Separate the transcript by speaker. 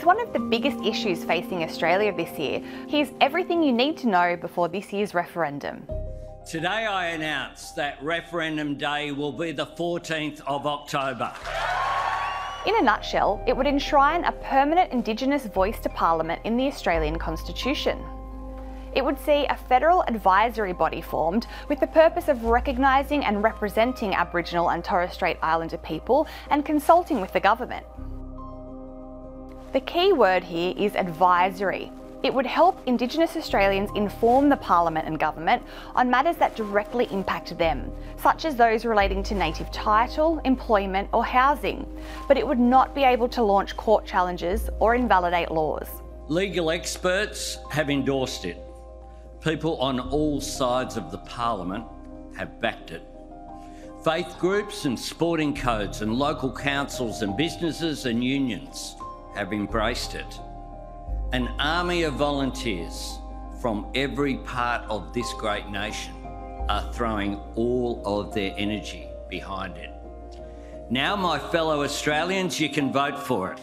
Speaker 1: It's one of the biggest issues facing Australia this year. Here's everything you need to know before this year's referendum.
Speaker 2: Today I announce that referendum day will be the 14th of October.
Speaker 1: In a nutshell, it would enshrine a permanent Indigenous voice to Parliament in the Australian Constitution. It would see a federal advisory body formed with the purpose of recognising and representing Aboriginal and Torres Strait Islander people and consulting with the government. The key word here is advisory. It would help Indigenous Australians inform the Parliament and government on matters that directly impact them, such as those relating to native title, employment, or housing, but it would not be able to launch court challenges or invalidate laws.
Speaker 2: Legal experts have endorsed it. People on all sides of the Parliament have backed it. Faith groups and sporting codes and local councils and businesses and unions have embraced it. An army of volunteers from every part of this great nation are throwing all of their energy behind it. Now, my fellow Australians, you can vote for it.